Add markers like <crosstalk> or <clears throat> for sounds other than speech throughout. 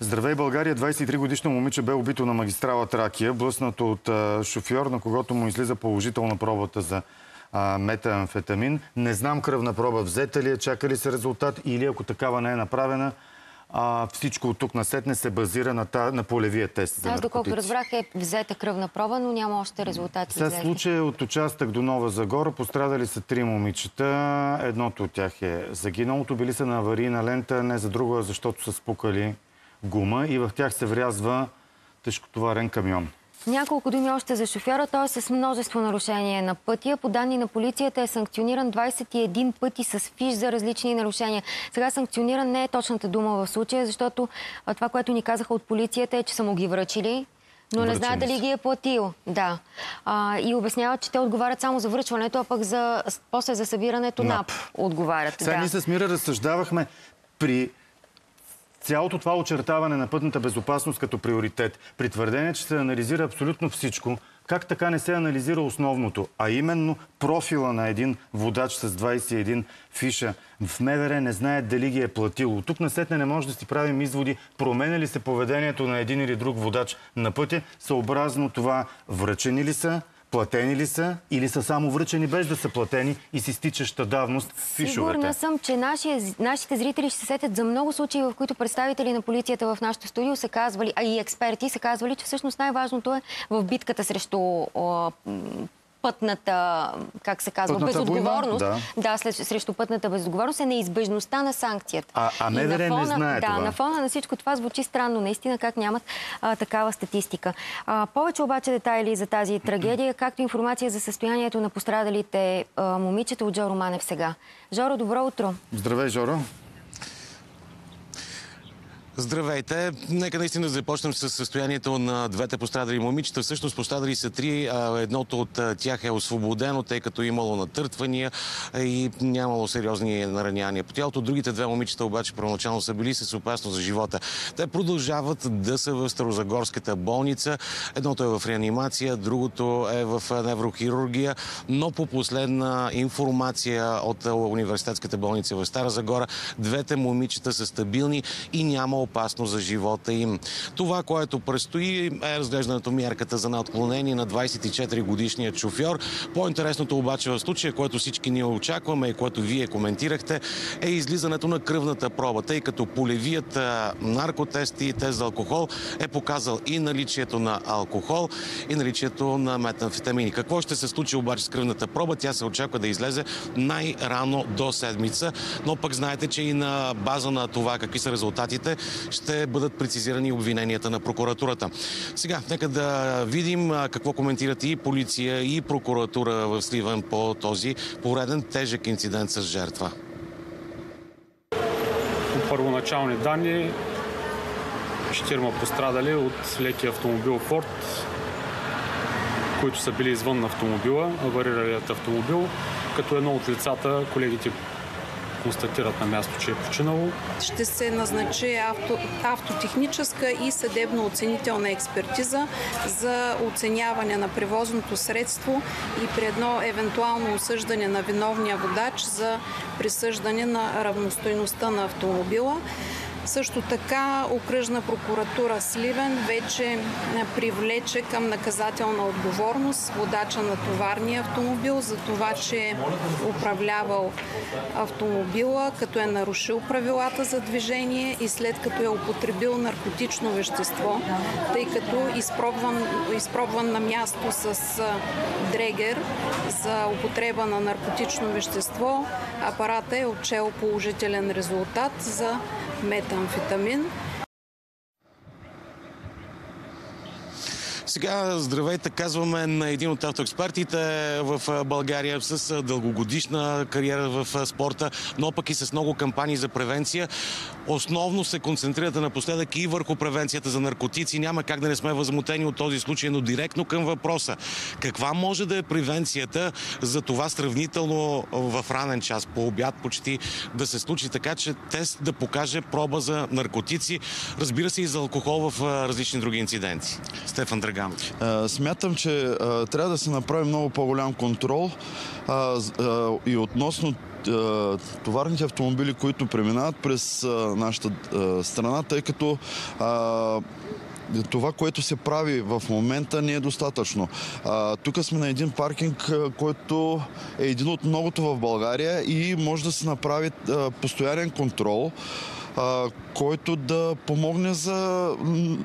Здравей България! 23 годишно момиче бе убито на магистрала Тракия, блъснато от а, шофьор, на когото му излиза положителна пробата за а, метаамфетамин. Не знам кръвна проба взета ли е, чака ли се резултат или ако такава не е направена, а, всичко от тук насетне се базира на, та, на полевия тест за Аз, доколкото разбрах, е взета кръвна проба, но няма още резултати. Сега случай от участък до Нова Загора. Пострадали са три момичета. Едното от тях е загиналото. Били са на аварийна лента, не за друго, а защото са спукали гума и в тях се врязва тежкотоварен камион. Няколко думи още за шофьора. Той е с множество нарушения на пътя. По данни на полицията е санкциониран 21 пъти с фиш за различни нарушения. Сега санкциониран не е точната дума в случая, защото това, което ни казаха от полицията е, че са му ги връчили. Но не знаят дали ги е платил. Да. А, и обясняват, че те отговарят само за връчването, а пък за, после за събирането НАП. НАП отговарят. Сега да. ние с Мира разсъждавахме при цялото това очертаване на пътната безопасност като приоритет, при твърдение, че се анализира абсолютно всичко, как така не се анализира основното, а именно профила на един водач с 21 фиша. В МВР не знае дали ги е платило. Тук насетне не може да си правим изводи, променя ли се поведението на един или друг водач на пътя, съобразно това връчени ли са, платени ли са или са само връчени без да са платени и си стичаща давност фишовете. Сигурна съм, че нашия, нашите зрители ще се сетят за много случаи, в които представители на полицията в нашото студио са казвали, а и експерти са казвали, че всъщност най-важното е в битката срещу пътната, как се казва, Пътната безотговорност. война, да, след, срещу пътната безотговорност е неизбежността на санкцията. А- а МВР на не знае да, това. на фона на всичко това звучи странно, наистина как нямат а, такава статистика. А, повече обаче детайли за тази трагедия, <clears throat> както информация за състоянието на пострадалите а, момичета от Жоро Манев сега. Жоро, добро утро. Здравей, Жоро. Здравейте! Нека наистина започнем с състоянието на двете пострадали момичета. Всъщност пострадали са три. Едното от тях е освободено, тъй като е имало натъртвания и нямало сериозни наранявания по тялото. Другите две момичета обаче първоначално са били с опасност за живота. Те продължават да са в Старозагорската болница. Едното е в реанимация, другото е в неврохирургия, но по последна информация от университетската болница в Стара Загора, двете момичета са стабилни и няма опасност за живота им. Това, което предстои е разглеждането мярката за неотклонение на 24 годишният шофьор. По-интересното обаче в случая, което всички ние очакваме и което вие коментирахте, е излизането на кръвната проба, тъй като полевият наркотест и тест за алкохол е показал и наличието на алкохол, и наличието на метамфетамини. Какво ще се случи обаче с кръвната проба? Тя се очаква да излезе най-рано до седмица, но пък знаете, че и на база на това какви са резултатите, ще бъдат прецизирани обвиненията на прокуратурата. Сега, нека да видим какво коментират и полиция, и прокуратура в Сливен по този пореден тежък инцидент с жертва. По първоначални данни, четирма пострадали от леки автомобил Форд, които са били извън автомобила, авариралият автомобил, като едно от лицата колегите констатират на място, че е починало. Ще се назначи авто, автотехническа и съдебно-оценителна експертиза за оценяване на превозното средство и при едно евентуално осъждане на виновния водач за присъждане на равностойността на автомобила. Също така окръжна прокуратура Сливен вече привлече към наказателна отговорност водача на товарния автомобил за това, че е управлявал автомобила, като е нарушил правилата за движение и след като е употребил наркотично вещество, тъй като изпробван, изпробван на място с дрегер за употреба на наркотично вещество, апарата е отчел положителен резултат за метамфетамин. Сега здравейте, казваме на един от автоекспертите в България с дългогодишна кариера в спорта, но пък и с много кампании за превенция. Основно се концентрирате напоследък и върху превенцията за наркотици. Няма как да не сме възмутени от този случай, но директно към въпроса. Каква може да е превенцията за това сравнително в ранен час, по обяд почти, да се случи така, че тест да покаже проба за наркотици, разбира се и за алкохол в различни други инциденти? Стефан Драган. А, Смятам, че а, трябва да се направи много по-голям контрол а, а, и относно товарните автомобили, които преминават през нашата страна, тъй като това, което се прави в момента, не е достатъчно. А, тук сме на един паркинг, който е един от многото в България и може да се направи а, постоянен контрол а, който да помогне за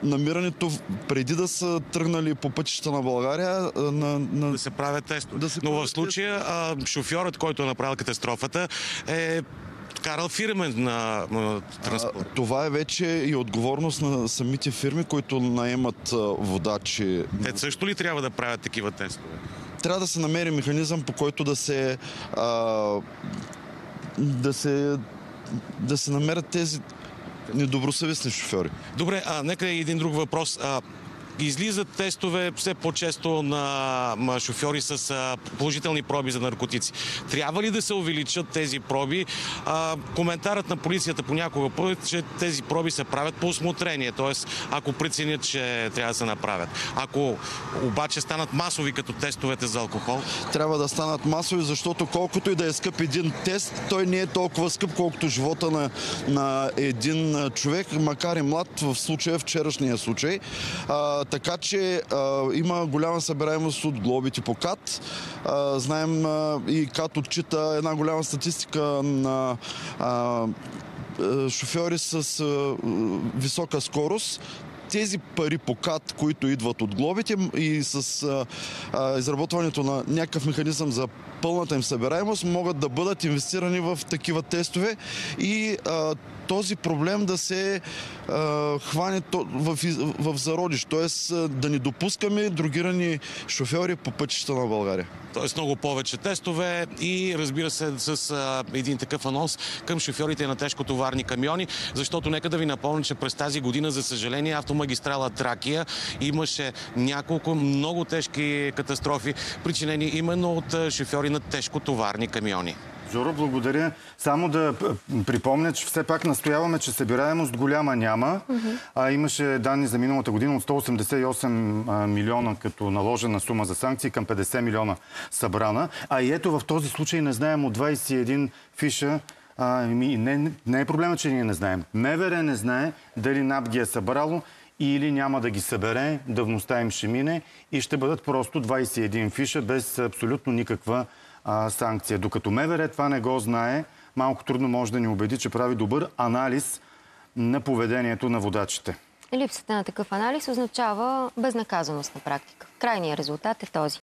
намирането в- преди да са тръгнали по пътища на България а, на, на Да се правят тестове. Да се Но в правят случая а, шофьорът, който е направил катастрофата, е карал фирмен на, на транспорт. Това е вече и отговорност на самите фирми, които наемат а, водачи. Те също ли трябва да правят такива тестове? Трябва да се намери механизъм, по който да се а, да се да се намерят тези недобросъвестни шофьори. Добре, а нека един друг въпрос. А, излизат тестове все по-често на шофьори с положителни проби за наркотици. Трябва ли да се увеличат тези проби? Коментарът на полицията понякога път, че тези проби се правят по осмотрение, т.е. ако преценят, че трябва да се направят. Ако обаче станат масови като тестовете за алкохол, Трябва да станат масови, защото колкото и да е скъп един тест, той не е толкова скъп, колкото живота на, на един човек, макар и млад, в случая, вчерашния случай. Така че а, има голяма събираемост от глобите по КАТ. А, знаем а, и КАТ отчита една голяма статистика на шофьори с висока скорост тези пари по КАТ, които идват от глобите и с а, а, изработването на някакъв механизъм за пълната им събираемост, могат да бъдат инвестирани в такива тестове и а, този проблем да се а, хване то, в, в зародиш, т.е. да не допускаме другирани шофьори по пътища на България. т.е. много повече тестове и разбира се с а, един такъв анонс към шофьорите на тежкотоварни камиони, защото нека да ви напомня, че през тази година, за съжаление, автомагистрала Тракия имаше няколко много тежки катастрофи, причинени именно от шофьори на тежкотоварни камиони. Жоро, благодаря. Само да припомня, че все пак настояваме, че събираемост голяма няма. А имаше данни за миналата година от 188 а, милиона като наложена сума за санкции към 50 милиона събрана. А и ето в този случай не знаем от 21 фиша а, не, не е проблема, че ние не знаем. МВР не знае дали НАП ги е събрало или няма да ги събере, давността им ще мине и ще бъдат просто 21 фиша без абсолютно никаква а, санкция. Докато МВР това не го знае, малко трудно може да ни убеди, че прави добър анализ на поведението на водачите. Липсата на такъв анализ означава безнаказаност на практика. Крайният резултат е този.